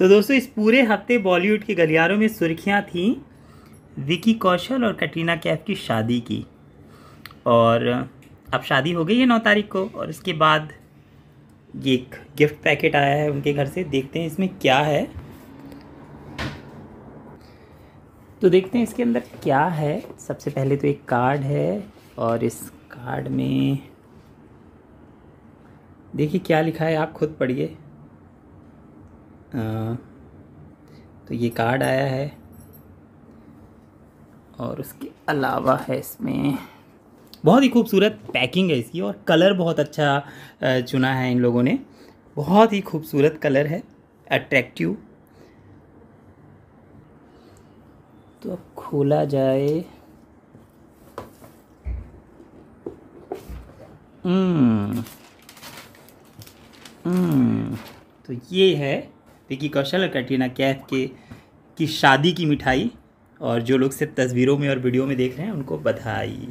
तो दोस्तों, इस पूरे हफ़्ते बॉलीवुड के गलियारों में सुर्खियाँ थीं विकी कौशल और कटरीना कैफ की शादी की। और अब शादी हो गई है नौ तारीख को और इसके बाद ये एक गिफ्ट पैकेट आया है उनके घर से। देखते हैं इसमें क्या है। तो देखते हैं इसके अंदर क्या है। सबसे पहले तो एक कार्ड है और इस कार्ड में देखिए क्या लिखा है, आप खुद पढ़िए। तो ये कार्ड आया है और उसके अलावा है इसमें बहुत ही खूबसूरत पैकिंग है इसकी और कलर बहुत अच्छा चुना है इन लोगों ने। बहुत ही खूबसूरत कलर है अट्रैक्टिव तो अब खोला जाए। हम्म। हम्म। तो ये है विकी कौशल और कैटरीना कैफ के, की शादी की मिठाई और जो लोग सिर्फ़ तस्वीरों में और वीडियो में देख रहे हैं, उनको बधाई।